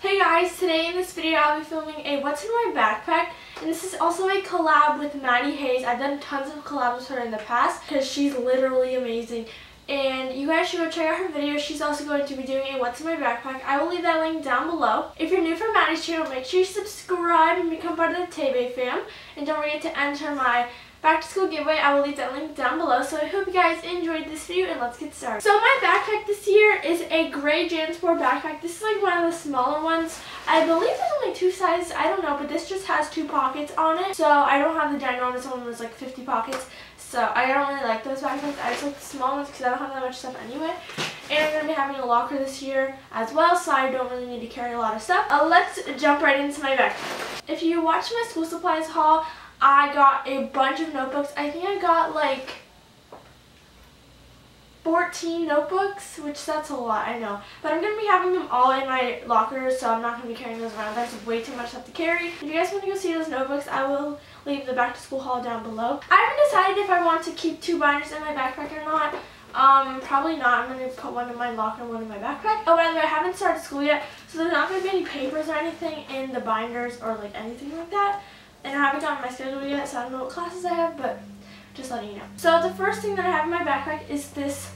Hey guys, today in this video I'll be filming a what's in my backpack and this is also a collab with Maddie Hayes. I've done tons of collabs with her in the past because she's literally amazing guys should go check out her video. She's also going to be doing a what's in my backpack. I will leave that link down below. If you're new from Maddie's channel, make sure you subscribe and become part of the Tebe fam and don't forget to enter my back to school giveaway. I will leave that link down below. So I hope you guys enjoyed this video and let's get started. So my backpack this year is a gray Jansport backpack. This is like one of the smaller ones. I believe there's only two sizes. I don't know, but this just has two pockets on it. So I don't have the ginormous one with like 50 pockets. So I don't really like those backpacks. I just like the small ones because I don't have that much stuff anyway. And I'm going to be having a locker this year as well, so I don't really need to carry a lot of stuff. Uh, let's jump right into my backpack. If you watch my school supplies haul, I got a bunch of notebooks. I think I got like 14 notebooks, which that's a lot, I know. But I'm going to be having them all in my locker, so I'm not going to be carrying those around. That's way too much stuff to carry. If you guys want to go see those notebooks, I will leave the back to school haul down below. I haven't decided if I want to keep two binders in my backpack or not. Um, probably not. I'm going to put one in my locker and one in my backpack. Oh, by the way, I haven't started school yet, so there's not going to be any papers or anything in the binders or like anything like that. And I haven't gotten my schedule yet, so I don't know what classes I have, but just letting you know. So the first thing that I have in my backpack is this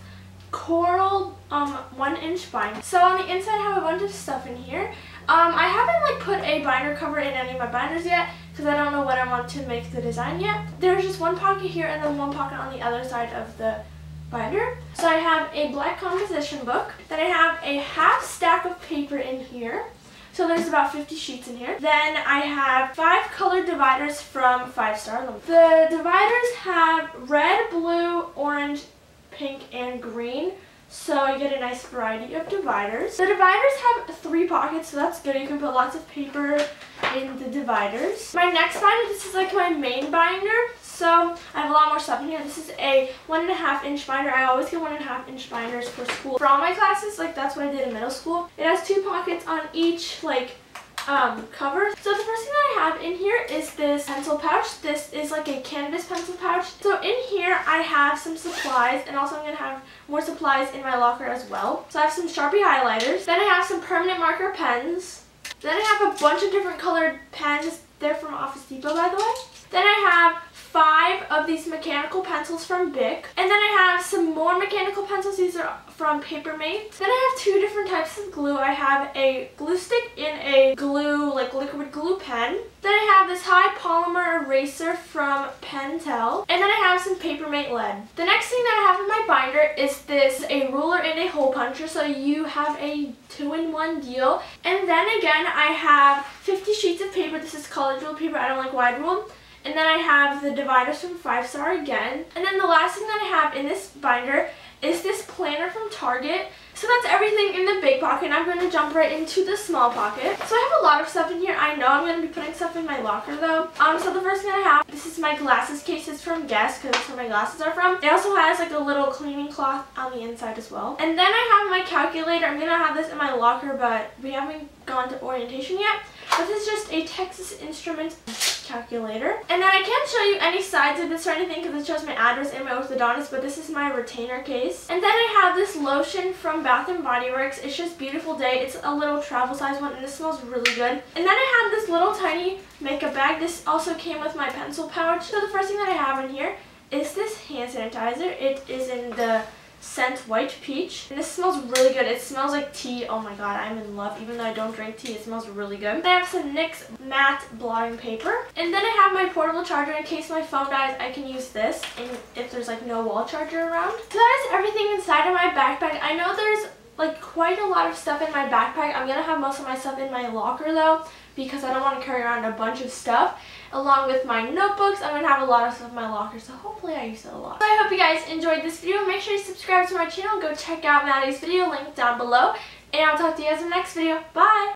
coral um, one inch binder. So on the inside I have a bunch of stuff in here. Um, I haven't like put a binder cover in any of my binders yet because I don't know what I want to make the design yet. There's just one pocket here and then one pocket on the other side of the binder. So I have a black composition book. Then I have a half stack of paper in here. So there's about 50 sheets in here. Then I have five color dividers from Five Star. The dividers have red, blue, orange, pink, and green. So you get a nice variety of dividers. The dividers have three pockets, so that's good. You can put lots of paper in the dividers. My next binder, this is like my main binder. So I have a lot more stuff in here. This is a one and a half inch binder. I always get one and a half inch binders for school. For all my classes, like that's what I did in middle school. It has two pockets on each like um, cover. So the first thing that I have in here is this pencil pouch. This is like a canvas pencil pouch. So in here I have some supplies and also I'm going to have more supplies in my locker as well. So I have some Sharpie highlighters. Then I have some permanent marker pens. Then I have a bunch of different colored pens. They're from Office Depot by the way. Then I have of these mechanical pencils from Bic. And then I have some more mechanical pencils. These are from Papermate. Then I have two different types of glue. I have a glue stick in a glue, like liquid glue pen. Then I have this high polymer eraser from Pentel. And then I have some Papermate lead. The next thing that I have in my binder is this, a ruler and a hole puncher. So you have a two-in-one deal. And then again, I have 50 sheets of paper. This is college ruled paper. I don't like wide ruled. And then I have the dividers from 5 Star again. And then the last thing that I have in this binder is this planner from Target. So that's everything in the big pocket. I'm going to jump right into the small pocket. So I have a lot of stuff in here. I know I'm going to be putting stuff in my locker though. Um, so the first thing I have, this is my glasses case. It's from Guess because that's where my glasses are from. It also has like a little cleaning cloth on the inside as well. And then I have my calculator. I'm going to have this in my locker but we haven't gone to orientation yet. This is just a Texas Instruments calculator. And then I can't show you any sides of this or anything because it shows my address and my orthodontist, but this is my retainer case. And then I have this lotion from Bath & Body Works. It's just Beautiful Day. It's a little travel size one and it smells really good. And then I have this little tiny makeup bag. This also came with my pencil pouch. So the first thing that I have in here is this hand sanitizer. It is in the scent White Peach. And this smells really good. It smells like tea. Oh my god, I'm in love. Even though I don't drink tea, it smells really good. I have some NYX matte blotting paper. And then I have my portable charger. In case my phone dies, I can use this. And if there's like no wall charger around. So that is everything inside of my backpack. I know there's quite a lot of stuff in my backpack. I'm going to have most of my stuff in my locker though because I don't want to carry around a bunch of stuff. Along with my notebooks, I'm going to have a lot of stuff in my locker, so hopefully I use it a lot. So I hope you guys enjoyed this video. Make sure you subscribe to my channel. Go check out Maddie's video, link down below. And I'll talk to you guys in the next video. Bye!